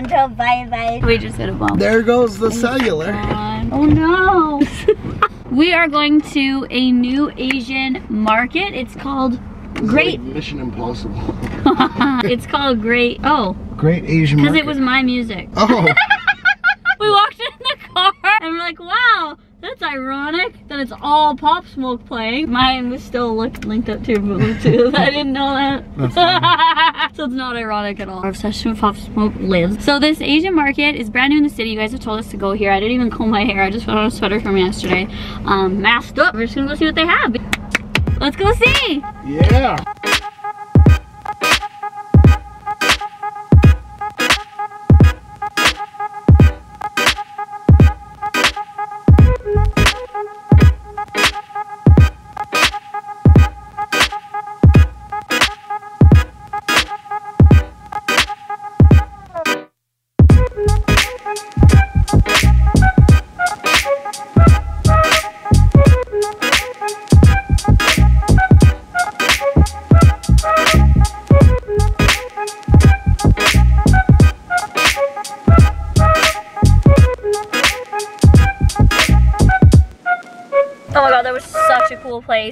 Until bye bye. We just hit a bump. There goes the cellular. Oh no. we are going to a new Asian market. It's called Great. Like Mission Impossible. it's called Great. Oh, Great Asian because it was my music. Oh, We walked in the car and we're like, wow, that's ironic that it's all Pop Smoke playing. Mine was still linked, linked up to Bluetooth. I didn't know that. so it's not ironic at all. Our obsession with Pop Smoke lives. So this Asian market is brand new in the city. You guys have told us to go here. I didn't even comb my hair. I just put on a sweater from yesterday. Um, masked up. We're just gonna go see what they have. Let's go see. yeah.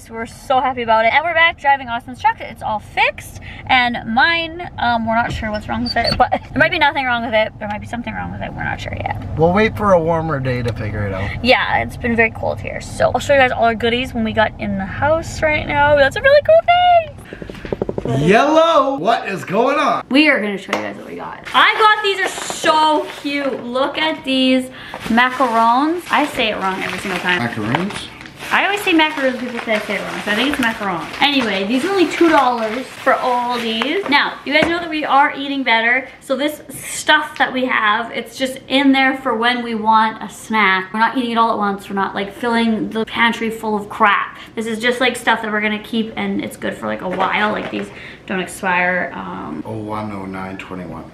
Cool. We're so happy about it. And we're back driving Austin's truck. It's all fixed. And mine, um, we're not sure what's wrong with it, but there might be nothing wrong with it. There might be something wrong with it. We're not sure yet. We'll wait for a warmer day to figure it out. Yeah, it's been very cold here. So I'll show you guys all our goodies when we got in the house right now. That's a really cool thing. Yellow! What is going on? We are gonna show you guys what we got. I got these are so cute. Look at these macarons. I say it wrong every single time. Macaroons? I always say macaroons, people say I say it wrong, so I think it's macaron. Anyway, these are only $2 for all these. Now, you guys know that we are eating better, so this stuff that we have, it's just in there for when we want a snack. We're not eating it all at once, we're not like filling the pantry full of crap. This is just like stuff that we're gonna keep and it's good for like a while, like these don't expire, um, Oh, 10921.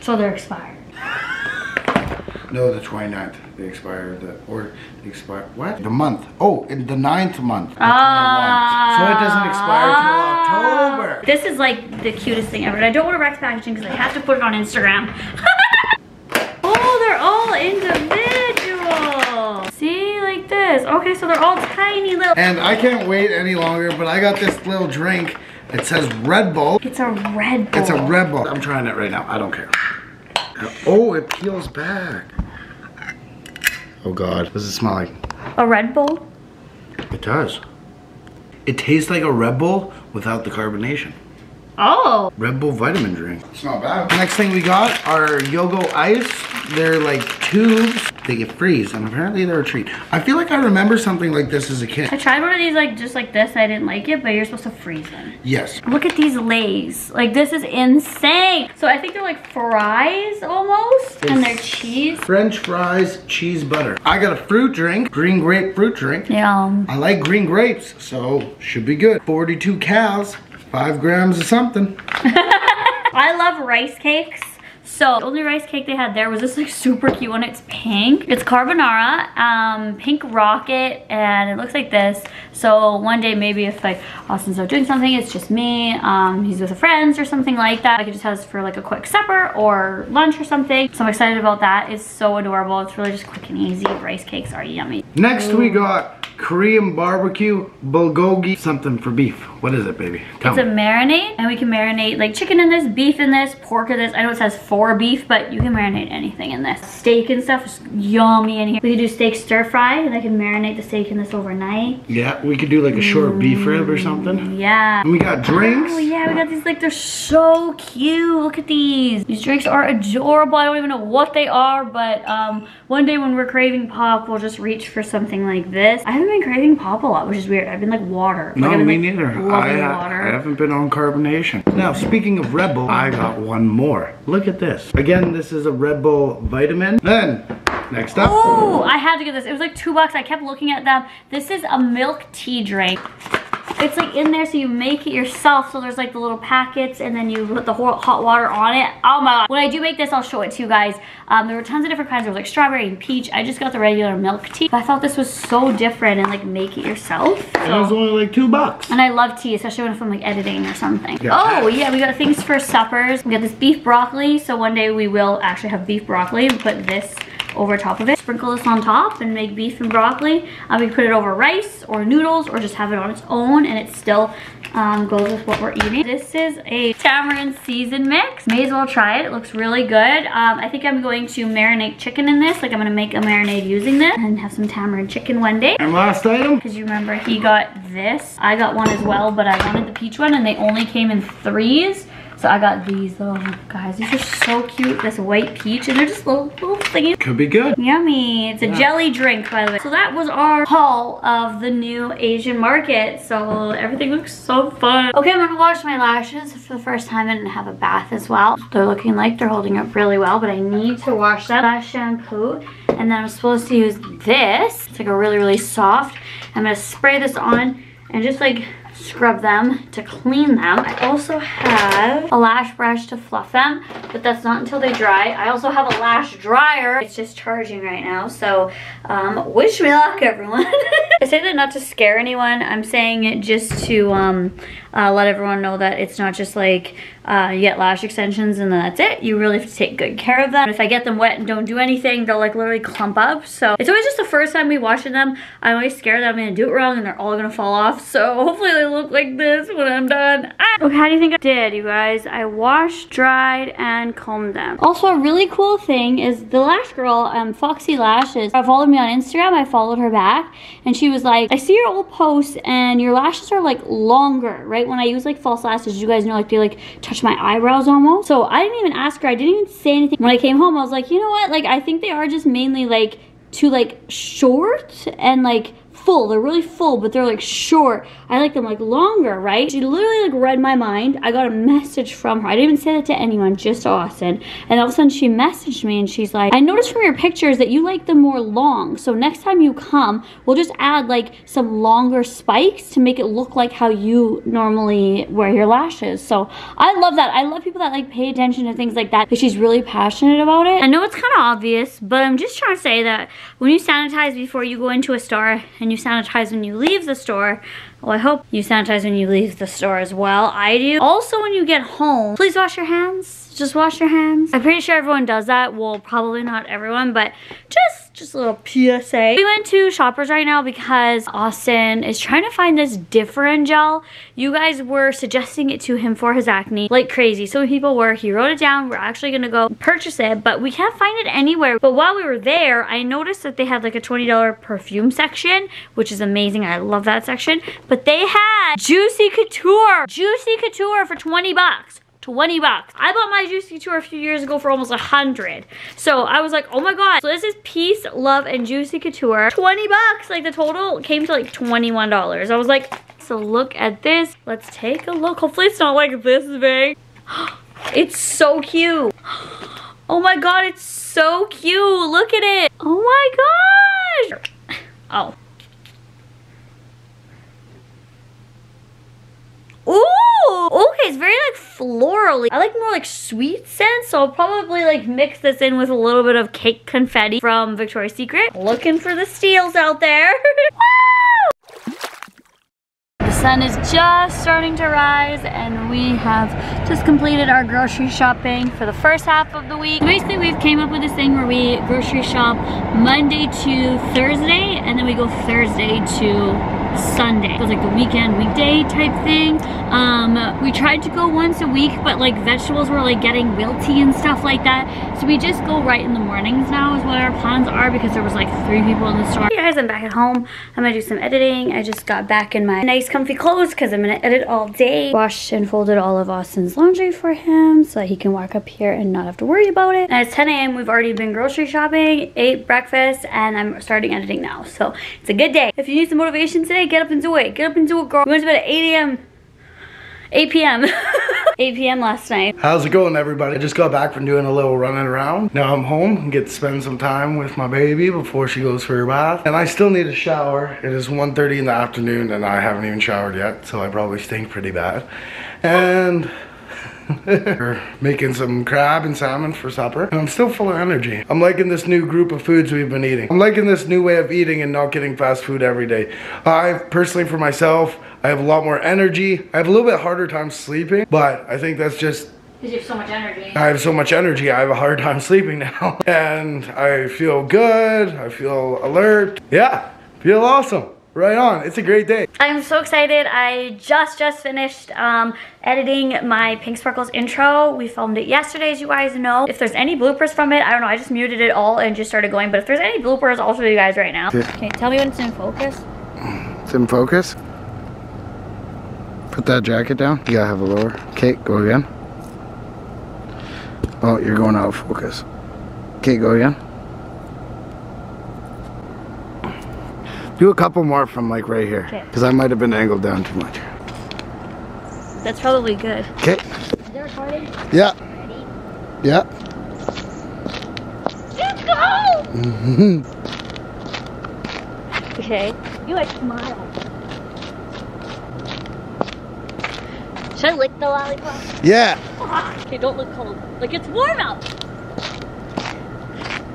so they're expired. No, the 29th. They expire The, or the expire. What? The month. Oh, in the ninth month. The ah. 21. So it doesn't expire till ah. October. This is like the cutest thing ever. And I don't want to wreck the packaging because I have to put it on Instagram. oh, they're all individual. See, like this. Okay, so they're all tiny little. And I can't wait any longer, but I got this little drink. It says Red Bull. It's a Red Bull. It's a Red Bull. I'm trying it right now. I don't care. Oh, it peels back. Oh God, what does it smell like? A Red Bull? It does. It tastes like a Red Bull without the carbonation. Oh. Red Bull vitamin drink. It's not bad. Next thing we got are Yogo Ice. They're like tubes. They get freeze, and apparently they're a treat. I feel like I remember something like this as a kid. I tried one of these like just like this. I didn't like it, but you're supposed to freeze them. Yes. Look at these lays. Like this is insane. So I think they're like fries almost, and they're cheese. French fries, cheese butter. I got a fruit drink, green grapefruit drink. Yum. I like green grapes, so should be good. 42 cals, five grams of something. I love rice cakes. So the only rice cake they had there was this like super cute one. It's pink. It's carbonara, um, pink rocket, and it looks like this. So one day maybe if like Austin's not doing something, it's just me, um, he's with friends or something like that. I could just have this for like a quick supper or lunch or something. So I'm excited about that. It's so adorable. It's really just quick and easy. Rice cakes are yummy. Next we got Korean barbecue bulgogi something for beef. What is it, baby? Tell It's a marinade, and we can marinate like chicken in this, beef in this, pork in this. I know it says for beef, but you can marinate anything in this. Steak and stuff is yummy in here. We can do steak stir fry, and I can marinate the steak in this overnight. Yeah, we could do like a short beef rib or something. Yeah. And we got drinks. Oh yeah, we got these like they're so cute. Look at these. These drinks are adorable. I don't even know what they are, but um, one day when we're craving pop, we'll just reach for something like this. I haven't been craving pop a lot, which is weird. I've been like water. No, like, been, me like, neither. I, water. I haven't been on carbonation. Now, speaking of Red Bull, I got one more. Look at this. Again, this is a Red Bull vitamin. Then, next up. Oh, I had to get this. It was like two bucks. I kept looking at them. This is a milk tea drink. It's like in there so you make it yourself. So there's like the little packets and then you put the whole hot water on it. Oh my god. When I do make this, I'll show it to you guys. Um, there were tons of different kinds. There was like strawberry and peach. I just got the regular milk tea. But I thought this was so different and like make it yourself. So. That was only like two bucks. And I love tea, especially when I'm like editing or something. Oh yeah, we got things for suppers. We got this beef broccoli. So one day we will actually have beef broccoli. Put this over top of it. Sprinkle this on top and make beef and broccoli. Um, we put it over rice or noodles or just have it on its own and it still um, goes with what we're eating. This is a tamarind seasoned mix. May as well try it. It looks really good. Um, I think I'm going to marinate chicken in this. Like I'm gonna make a marinade using this and have some tamarind chicken one day. And last item? Because you remember he got this. I got one as well, but I wanted the peach one and they only came in threes. So I got these little guys. These are so cute. This white peach and they're just little, little thingies. Could be good. Yummy. It's a yeah. jelly drink, by the way. So that was our haul of the new Asian market. So everything looks so fun. Okay, I'm gonna wash my lashes for the first time and have a bath as well. They're looking like they're holding up really well, but I need to wash them. Lash shampoo. And then I'm supposed to use this. It's like a really, really soft. I'm gonna spray this on and just like scrub them to clean them. I also have a lash brush to fluff them, but that's not until they dry. I also have a lash dryer. It's just charging right now, so um, wish me luck, everyone. I say that not to scare anyone. I'm saying it just to um, uh, let everyone know that it's not just like uh, you get lash extensions and then that's it. You really have to take good care of them. If I get them wet and don't do anything, they'll like literally clump up. So it's always just the first time me washing them. I'm always scared that I'm gonna do it wrong and they're all gonna fall off. So hopefully they look like this when I'm done. Ah! Okay, how do you think I did, you guys? I washed, dried, and combed them. Also, a really cool thing is the lash girl, um, Foxy Lashes, followed me on Instagram. I followed her back and she was like, I see your old posts and your lashes are like longer, right? When I use like false lashes, you guys know like they like touch touch my eyebrows almost. So I didn't even ask her. I didn't even say anything. When I came home, I was like, you know what? Like, I think they are just mainly like too like short and like full. They're really full, but they're like short. I like them like longer, right? She literally like read my mind. I got a message from her. I didn't even say that to anyone, just Austin. And all of a sudden she messaged me and she's like, I noticed from your pictures that you like them more long. So next time you come, we'll just add like some longer spikes to make it look like how you normally wear your lashes. So I love that. I love people that like pay attention to things like that because she's really passionate about it. I know it's kind of obvious, but I'm just trying to say that when you sanitize before you go into a store and you sanitize when you leave the store. Well, I hope you sanitize when you leave the store as well. I do. Also, when you get home, please wash your hands just wash your hands. I'm pretty sure everyone does that. Well, probably not everyone, but just, just a little PSA. We went to Shoppers right now because Austin is trying to find this different gel. You guys were suggesting it to him for his acne like crazy. So many people were. He wrote it down. We're actually gonna go purchase it, but we can't find it anywhere. But while we were there, I noticed that they had like a $20 perfume section, which is amazing. I love that section. But they had Juicy Couture. Juicy Couture for 20 bucks. 20 bucks. I bought my Juicy Couture a few years ago for almost a hundred. So I was like, oh my god. So this is Peace, Love, and Juicy Couture. 20 bucks. Like the total came to like $21. I was like, so look at this. Let's take a look. Hopefully it's not like this big. It's so cute. Oh my god, it's so cute. Look at it. Oh my gosh. Oh. Ooh, okay, it's very like florally. I like more like sweet scent, so I'll probably like mix this in with a little bit of cake confetti from Victoria's Secret. Looking for the steals out there. the sun is just starting to rise and we have just completed our grocery shopping for the first half of the week. Basically, we've came up with this thing where we grocery shop Monday to Thursday and then we go Thursday to Sunday. It was like the weekend, weekday type thing. Um, we tried to go once a week, but like vegetables were like getting wilty and stuff like that. So we just go right in the mornings now is what our plans are because there was like three people in the store. Hey guys, I'm back at home. I'm gonna do some editing. I just got back in my nice comfy clothes because I'm gonna edit all day. Washed and folded all of Austin's laundry for him so that he can walk up here and not have to worry about it. And it's 10 a.m. We've already been grocery shopping, ate breakfast, and I'm starting editing now. So it's a good day. If you need some motivation today, get up and do it. Get up and do it, girl. We went to bed at 8 a.m. 8 p.m. 8 p.m. last night. How's it going, everybody? I just got back from doing a little running around. Now I'm home and get to spend some time with my baby before she goes for her bath. And I still need a shower. It is 1.30 in the afternoon and I haven't even showered yet, so I probably stink pretty bad. And we're making some crab and salmon for supper. And I'm still full of energy. I'm liking this new group of foods we've been eating. I'm liking this new way of eating and not getting fast food every day. I personally for myself, I have a lot more energy. I have a little bit harder time sleeping, but I think that's just because you have so much energy. I have so much energy, I have a hard time sleeping now. And I feel good, I feel alert. Yeah, feel awesome. Right on. It's a great day. I'm so excited. I just, just finished um, editing my PiinkSparkles intro. We filmed it yesterday, as you guys know. If there's any bloopers from it, I don't know. I just muted it all and just started going. But if there's any bloopers, I'll show you guys right now. Okay, tell me when it's in focus. It's in focus. Put that jacket down. You gotta have a lower. Okay, go again. Oh, you're going out of focus. Okay, go again. Do a couple more from like right here. Because I might have been angled down too much. That's probably good. Okay. Is it recording? Yeah. Ready? Yeah. Let's go! hmm Okay. You like smile. Should I lick the lollipop? Yeah. Okay, don't look cold. Like it's warm out.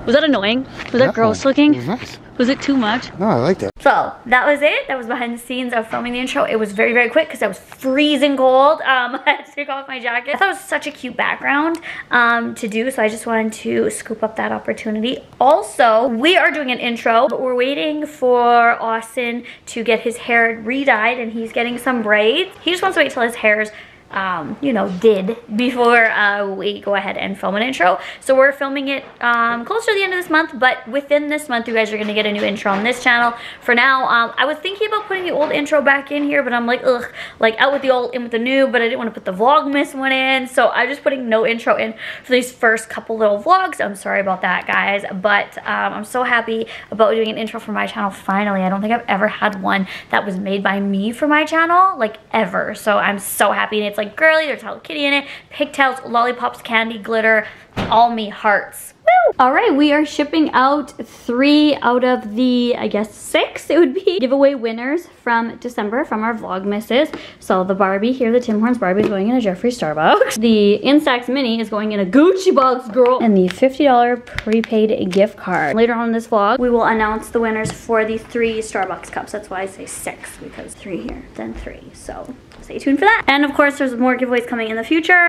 Was that annoying? Was that gross It looking? was nice. Was it too much? No, I like that. So that was it. That was behind the scenes of filming the intro. It was very, very quick because I was freezing cold. Um, I had to take off my jacket. I thought it was such a cute background um, to do, so I just wanted to scoop up that opportunity. Also, we are doing an intro, but we're waiting for Austin to get his hair re-dyed, and he's getting some braids. He just wants to wait till his hair's um, you know, did before uh, we go ahead and film an intro. So we're filming it um, close to the end of this month, but within this month, you guys are gonna get a new intro on this channel. For now, um, I was thinking about putting the old intro back in here, but I'm like, ugh, like out with the old, in with the new, but I didn't want to put the Vlogmas one in, so I'm just putting no intro in for these first couple little vlogs. I'm sorry about that, guys, but um, I'm so happy about doing an intro for my channel finally. I don't think I've ever had one that was made by me for my channel, like ever. So I'm so happy, and it's like girly, there's Hello Kitty in it, pigtails, lollipops, candy, glitter, all me hearts. All right, we are shipping out three out of the, I guess, six it would be giveaway winners from December from our Vlogmases. So the Barbie here, the Tim Hortons Barbie is going in a Jeffree Star box. The Instax Mini is going in a Gucci box, girl. And the $50 prepaid gift card. Later on in this vlog, we will announce the winners for the three Starbucks cups. That's why I say six, because three here, then three. So stay tuned for that. And of course, there's more giveaways coming in the future.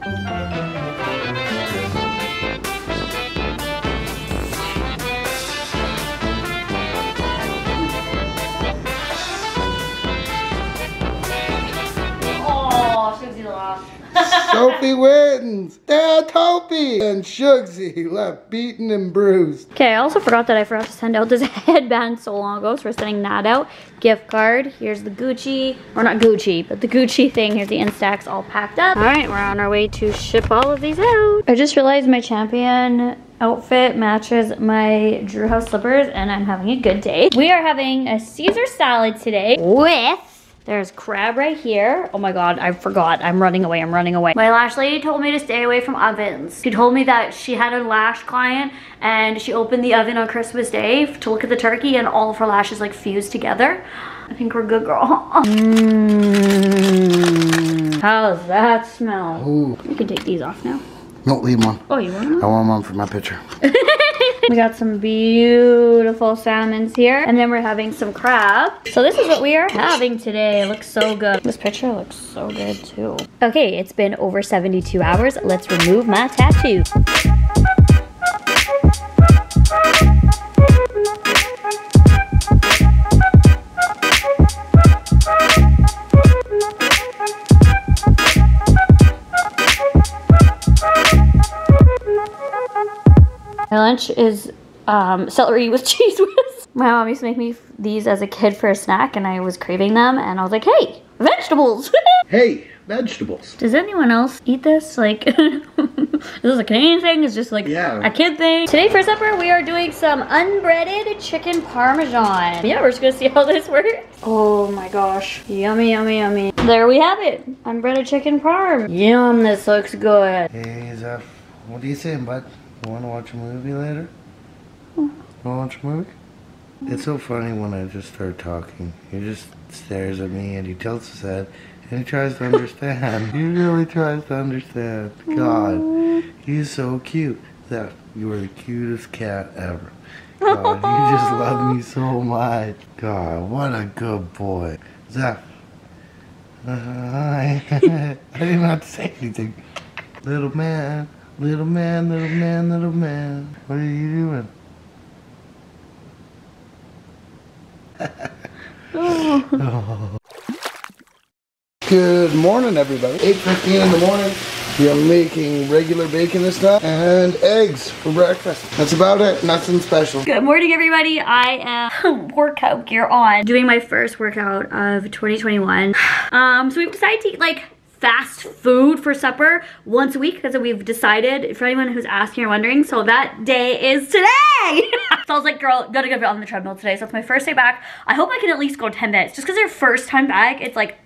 Oh, Susie lost. Sophie wins. Dad Topi. And Shugsy left beaten and bruised. Okay, I also forgot that I forgot to send out this headband so long ago, so we're sending that out. Gift card. Here's the Gucci, or not Gucci, but the Gucci thing. Here's the Instax all packed up. All right, we're on our way to ship all of these out. I just realized my champion outfit matches my Drew House slippers, and I'm having a good day. We are having a Caesar salad today with there's crab right here. Oh my god, I forgot. I'm running away. I'm running away. My lash lady told me to stay away from ovens. She told me that she had a lash client and she opened the oven on Christmas Day to look at the turkey and all of her lashes like fused together. I think we're good, girl. Mmm. How's that smell? Ooh. You can take these off now. No, leave one. Oh, you want them? I want one for my picture. We got some beautiful salmons here. And then we're having some crab. So this is what we are having today. It looks so good. This picture looks so good too. Okay, it's been over 72 hours. Let's remove my tattoo. My lunch is um, celery with Cheez Whiz. My mom used to make me these as a kid for a snack and I was craving them and I was like, hey, vegetables. Hey, vegetables. Does anyone else eat this? Like, is this a Canadian thing? Is just like Yeah. a kid thing? Today for supper, we are doing some unbreaded chicken parmesan. Yeah, we're just gonna see how this works. Oh my gosh. Yummy, yummy, yummy. There we have it. unbreaded chicken parm. Yum, this looks good. Hey, Zeph, what are you saying, bud? You want to watch a movie later? You want to watch a movie? It's so funny when I just start talking. He just stares at me and he tilts his head and he tries to understand. he really tries to understand. God, he's so cute. Zeph, you are the cutest cat ever. God, you just love me so much. God, what a good boy. Zeph. Uh, I didn't have to say anything. Little man, little man, little man, little man. What are you doing? Oh. Good morning, everybody. 8.15 in the morning. We are making regular bacon this time and eggs for breakfast. That's about it. Nothing special. Good morning, everybody. I am workout gear on, doing my first workout of 2021. Um, so we've decided to eat like fast food for supper once a week because we've decided, for anyone who's asking or wondering, so that day is today. so I was like, girl, gotta get on the treadmill today. So it's my first day back. I hope I can at least go 10 minutes. Just because your first time back, it's like,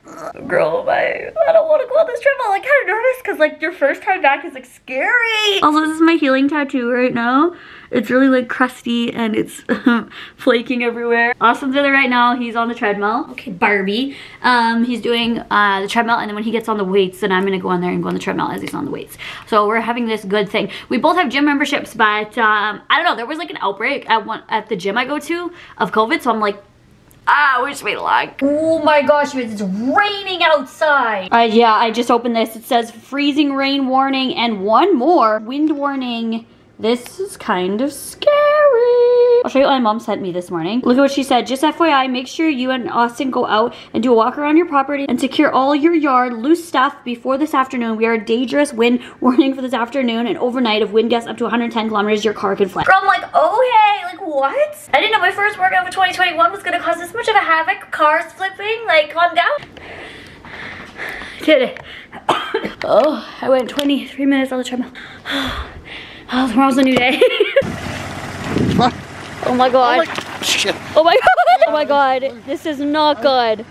girl, my, I don't want to go on this treadmill. Like, kind of nervous because like your first time back is like scary. Also, this is my healing tattoo right now. It's really like crusty and it's flaking everywhere. Austin's there right now. He's on the treadmill. Okay, Barbie. Um, he's doing uh, the treadmill and then when he gets on the weights, then I'm gonna go on there and go on the treadmill as he's on the weights. So we're having this good thing. We both have gym memberships, but um, I don't know. There was like an outbreak at one at the gym I go to of COVID. So I'm like, Ah, wish me luck. Oh my gosh, it's raining outside. Uh, yeah, I just opened this. It says freezing rain warning and one more wind warning. This is kind of scary. I'll show you what my mom sent me this morning. Look at what she said. Just FYI, make sure you and Austin go out and do a walk around your property and secure all your yard loose stuff before this afternoon. We are a dangerous wind warning for this afternoon and overnight if wind gusts up to 110 kilometers, your car can fly. Girl, I'm like, oh hey, like what? I didn't know my first workout for 2021 was gonna cause this much of a havoc. Cars flipping, like calm down. Did it. oh, I went 23 minutes on the treadmill. Oh, tomorrow's a new day. What? oh my god. Oh, shit. Oh my god. Oh my god. This is not good.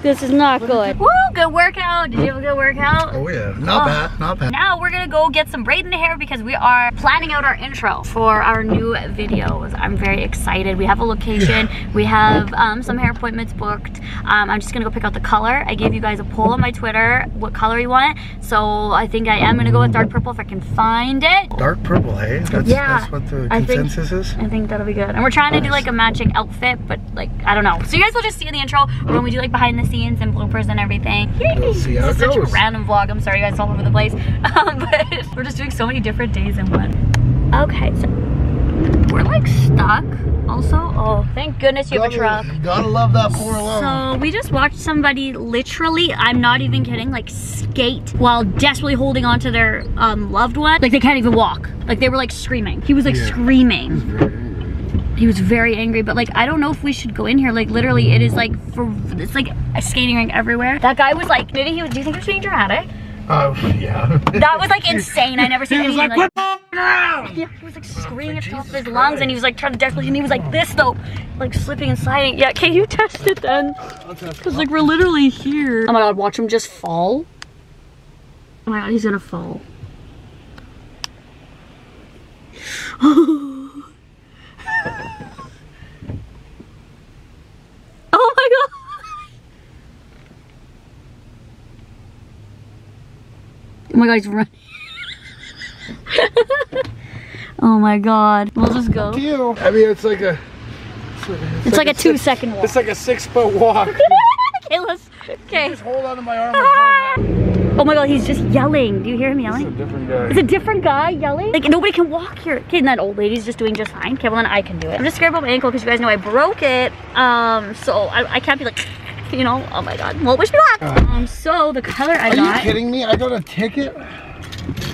This is not good. Woo, good workout. Did you have a good workout? Oh yeah, not Oh. bad, not bad. Now we're gonna go get some braid in the hair because we are planning out our intro for our new videos. I'm very excited. We have a location. We have um, some hair appointments booked. Um, I'm just gonna go pick out the color. I gave you guys a poll on my Twitter what color you want. So I think I am gonna go with dark purple if I can find it. Dark purple, hey? That's, Yeah, that's what the I think- consensus is? I think that'll be good. And we're trying to do like a matching outfit, but like, I don't know. So you guys will just see in the intro when we do like behind the scenes and bloopers and everything. We'll see how this is it such a random vlog. I'm sorry you guys all over the place. Um, but we're just doing so many different days in one. Okay, so we're like stuck also. Oh, thank goodness you have a truck. Gotta love that four alone. So we just watched somebody literally, I'm not even kidding, like skate while desperately holding on to their um, loved one. Like they can't even walk. Like they were like screaming. He was like Yeah. screaming. He was very angry, but like I don't know if we should go in here. Like literally, it is like for it's like a skating rink everywhere. That guy was like, maybe he was. Do you think he was being dramatic? Oh, yeah. That was like insane. I never seen He was anything like, like. "Quit around!" Yeah, he was like screaming at the top of his lungs, and he was like trying to desperately, and he was like this though, like slipping and sliding. Yeah, can you test it then? Cause like we're literally here. Oh my god, watch him just fall. Oh my god, he's gonna fall. oh my god. Oh my god, he's running. oh my god. We'll just go. To you. I mean, it's like a. It's like a two second walk. It's like a six foot walk. okay, let's. Okay. Just hold on to my arm. and Oh my god, he's just yelling. Do you hear him It's a yelling? different guy. It's a different guy yelling. Like nobody can walk here. Okay, and that old lady's just doing just fine. Okay, well then I can do it. I'm just scared about my ankle because you guys know I broke it. Um, so I, I can't be like, you know. Oh my god. Well, wish me luck. Um, so the color I Are you got. kidding me? I got a ticket?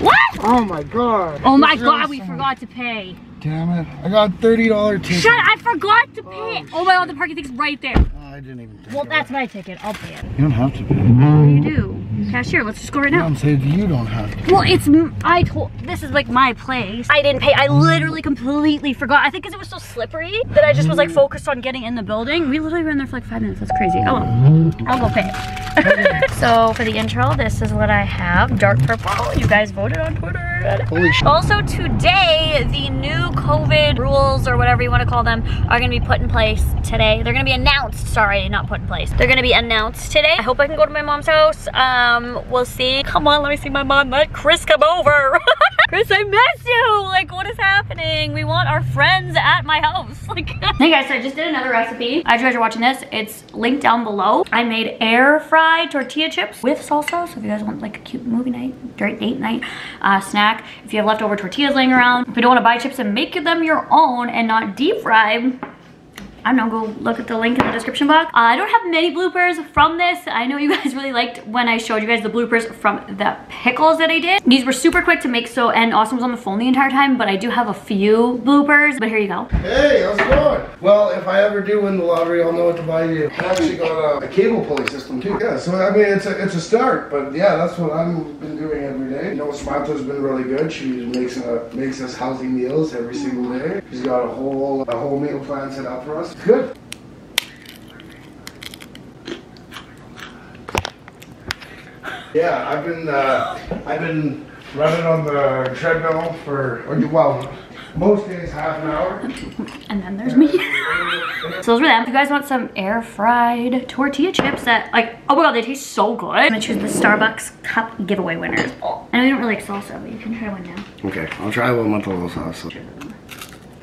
What? Oh my god. Oh my god, we forgot to pay. Damn it. I got a $30 ticket. Shut! I forgot to pay. Oh my god, the parking thing's right there. Oh, I didn't even Well, that's it. my ticket. I'll pay it. You don't have to pay. What do you do? Cashier, let's just go right now. Mom said you don't have to. Well, it's I told this is like my place. I didn't pay. I literally completely forgot. I think because it was so slippery that I just was like focused on getting in the building. We literally were in there for like five minutes. That's crazy. Oh, well. I'll go pay. so for the intro, this is what I have. Dark purple. You guys voted on Twitter. Also today, the new COVID rules or whatever you want to call them are going to be put in place today. They're going to be announced. Sorry, not put in place. They're going to be announced today. I hope I can go to my mom's house. Um, we'll see. Come on, let me see my mom. Let Chris come over. Chris, I miss you. Like, what is happening? We want our friends at my house. Like, hey guys, so I just did another recipe. I you guys are watching this, it's linked down below. I made air fried tortilla chips with salsa. So if you guys want like a cute movie night, date night uh, snack, if you have leftover tortillas laying around, if you don't want to buy chips and make them your own and not deep fry, I don't know, go look at the link in the description box. Uh, I don't have many bloopers from this. I know you guys really liked when I showed you guys the bloopers from the pickles that I did. These were super quick to make so, and Austin was on the phone the entire time, but I do have a few bloopers, but here you go. Hey, how's it going? Well, if I ever do win the lottery, I'll know what to buy you. I actually got a, a cable pulley system too. Yeah, so I mean, it's a, it's a start, but yeah, that's what I've been doing every day. You know, Samantha's been really good. She makes a, makes us healthy meals every single day. She's got a whole, a whole meal plan set up for us. Good. Yeah, I've been uh, I've been running on the treadmill for or, well most days half an hour. And then there's me. so those were them. If you guys want some air fried tortilla chips that like oh my god they taste so good. I'm gonna choose the Starbucks cup giveaway winners. I know you don't really like salsa, but you can try one now. Okay, I'll try one with a little sauce.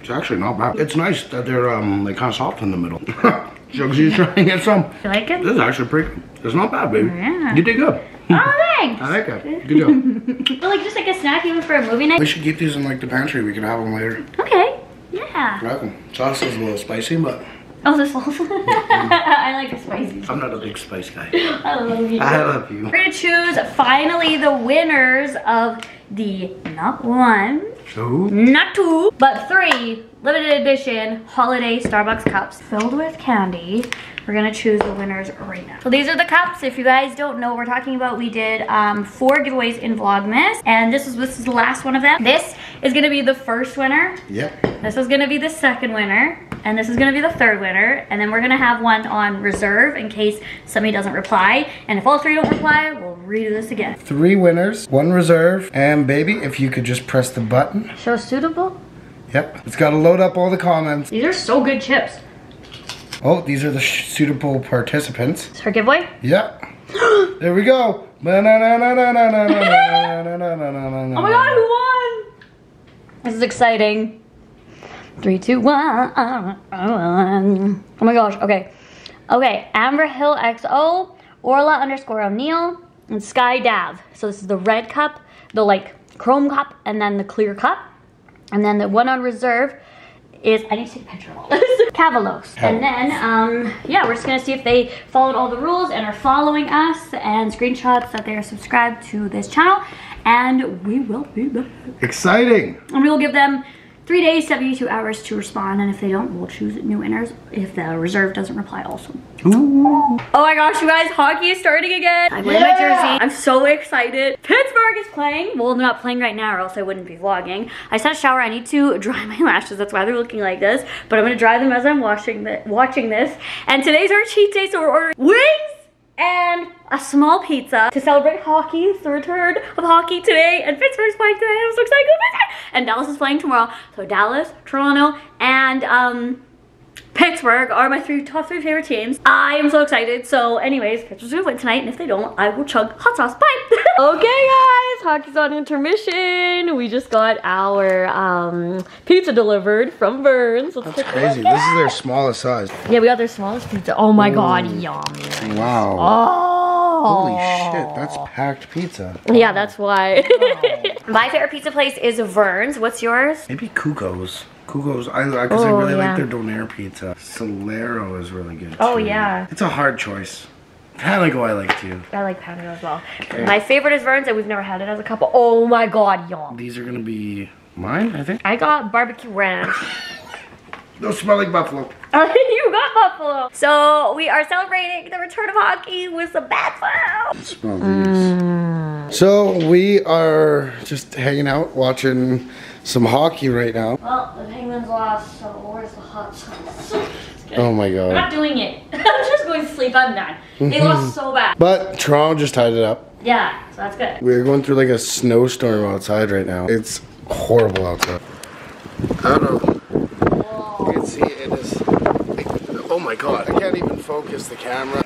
It's actually not bad. It's nice that they're um like kind of soft in the middle. Jugsy's trying to get some. You like it? This is actually pretty. It's not bad, baby. Yeah. You did good. Oh, thanks. I like it. Good job. but like just like a snack even for a movie night. we should keep these in like the pantry. We can have them later. Okay. Yeah. Welcome. Sauce is a little spicy, but Oh, this salsa. I like it spicy. I'm not a big spice guy. I love you. I love you. We're gonna choose finally the winners of the not one, So, not two, but three limited edition holiday Starbucks cups filled with candy. We're gonna choose the winners right now. So these are the cups. If you guys don't know what we're talking about, we did um, four giveaways in Vlogmas, and this is this is the last one of them. This is gonna be the first winner. yep. This is gonna be the second winner, and this is gonna be the third winner, and then we're gonna have one on reserve in case somebody doesn't reply. And if all three don't reply, we'll redo this again. Three winners, one reserve, and baby, if you could just press the button. Show suitable. Yep. It's got to load up all the comments. These are so good chips. Oh, these are the sh- suitable participants. It's her giveaway. Yep. there we go. Oh Oh my god, who won? This is exciting. Three, two, one. Oh my gosh, okay. Okay, Amber Hill XO, Orla underscore O'Neill, and Sky Dav. So this is the red cup, the like chrome cup, and then the clear cup. And then the one on reserve is, I need to take a picture of all this. Cavalos. And then, um, yeah, we're just gonna see if they followed all the rules and are following us and screenshots that they are subscribed to this channel. And we will be back. Exciting. And we will give them three days, 72 hours to respond. And if they don't, we'll choose new winners if the reserve doesn't reply also. Ooh. Oh my gosh, you guys, hockey is starting again. I'm wearing my jersey. I'm so excited. Pittsburgh is playing. Well, they're not playing right now or else I wouldn't be vlogging. I just had a shower. I need to dry my lashes. That's why they're looking like this. But I'm gonna dry them as I'm washing the, watching this. And today's our cheat day, so we're ordering wings and a small pizza to celebrate hockey, the return of hockey today. And Pittsburgh's playing today. I'm so excited. And Dallas is playing tomorrow. So Dallas, Toronto, and um, Pittsburgh are my three top three favorite teams. I am so excited. So, anyways, Pittsburgh's gonna win tonight, and if they don't, I will chug hot sauce. Bye. okay, guys, hockey's on intermission. We just got our um, pizza delivered from Vern's. Let's take a Crazy. look. This is their smallest size. Yeah, we got their smallest pizza. Oh my god, yum. Wow. Oh. Holy shit, that's packed pizza. Yeah, that's why. my favorite pizza place is Vern's. What's yours? Maybe Kuko's. Kuko's, I because I Oh, really yeah. like their donair pizza. Solero is really good. Oh, yeah. It's a hard choice. Panago I like too. I like Panago as well. My favorite is Vern's, and we've never had it as a couple. Oh my god, yum. These are gonna be mine, I think. I got barbecue ranch. Those smell like buffalo. you got Buffalo. So we are celebrating the return of hockey with some Buffalo. Smell these. Mm. So we are just hanging out watching some hockey right now. Well, the Penguins lost, so where's the hot sauce? Oh my god. I'm not doing it. I'm just going to sleep. I'm done. They lost so bad. But Toronto just tied it up. Yeah, so that's good. We're going through like a snowstorm outside right now. It's horrible outside. I don't know. You can see it is. Oh my god, I can't even focus the camera.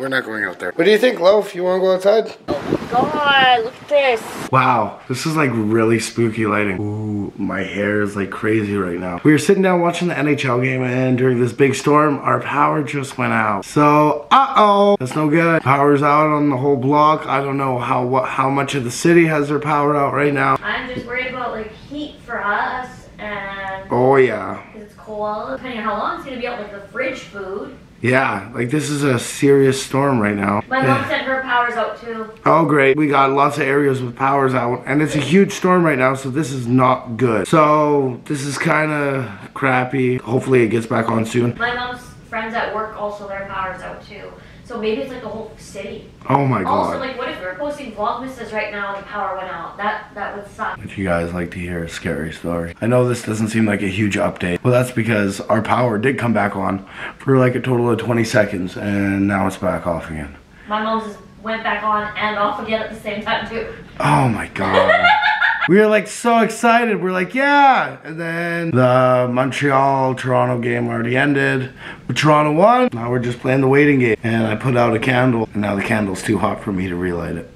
We're not going out there. What do you think, Loaf? You want to go outside? Oh god, look at this. Wow, this is like really spooky lighting. Ooh, my hair is like crazy right now. We were sitting down watching the NHL game and during this big storm, our power just went out. So, uh-oh, that's no good. Power's out on the whole block. I don't know how what how much of the city has their power out right now. I'm just worried about like heat for us and Oh yeah. because it's cold. Depending on how long it's gonna be out, like the fridge food. Yeah, like this is a serious storm right now. My mom said her power's out too. Oh great, we got lots of areas with powers out and it's a huge storm right now so this is not good. So this is kind of crappy. Hopefully it gets back on soon. My mom's friends at work also their power's out too. So maybe it's like a whole city. Oh my god. Also, like, what if we're posting vlogmases right now and the power went out? That that would suck. If you guys like to hear a scary story. I know this doesn't seem like a huge update. Well that's because our power did come back on for like a total of 20 seconds and now it's back off again. My mom's just went back on and off again at the same time too. Oh my god. we were like so excited. We're like, yeah. And then the Montreal Toronto game already ended. But Toronto won. Now we're just playing the waiting game. And I put out a candle. And now the candle's too hot for me to relight it.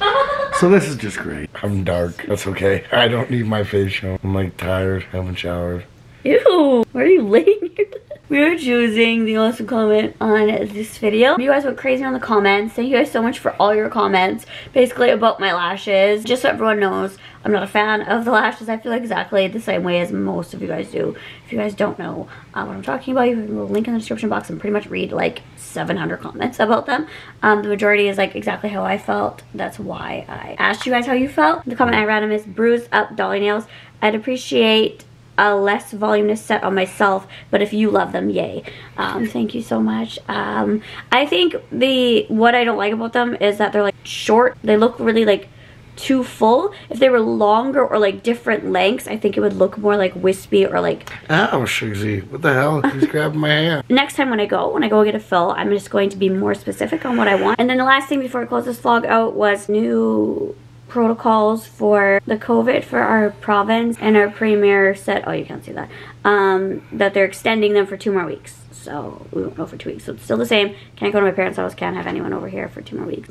So this is just great. I'm dark. That's okay. I don't need my face shown. I'm like tired. haven't showered. Ew, why are you laying here? We are choosing the awesome comment on this video. You guys went crazy on the comments. Thank you guys so much for all your comments. Basically about my lashes. Just so everyone knows, I'm not a fan of the lashes. I feel exactly the same way as most of you guys do. If you guys don't know uh, what I'm talking about, you can go link in the description box and pretty much read like 700 comments about them. Um, the majority is like exactly how I felt. That's why I asked you guys how you felt. The comment I read is bruised up dolly nails. I'd appreciate a less voluminous set on myself, but if you love them, yay. Um, thank you so much. Um, I think the what I don't like about them is that they're like short. They look really like too full. If they were longer or like different lengths, I think it would look more like wispy or like Ow, Shigsy. What the hell? He's grabbing my hand. next time when I go, when I go get a fill, I'm just going to be more specific on what I want. And then the last thing before I close this vlog out was new protocols for the COVID for our province and our premier said, oh you can't see that, um, that they're extending them for two more weeks. So we won't go for two weeks. So it's still the same. Can't go to my parents' house. Can't have anyone over here for two more weeks.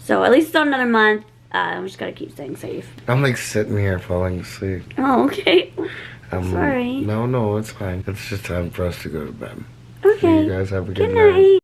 So at least still another month. Uh, I'm just gotta keep staying safe. I'm like sitting here falling asleep. Oh, okay. I'm, Sorry. No, no, it's fine. It's just time for us to go to bed. Okay. You guys have a good, Good night. night.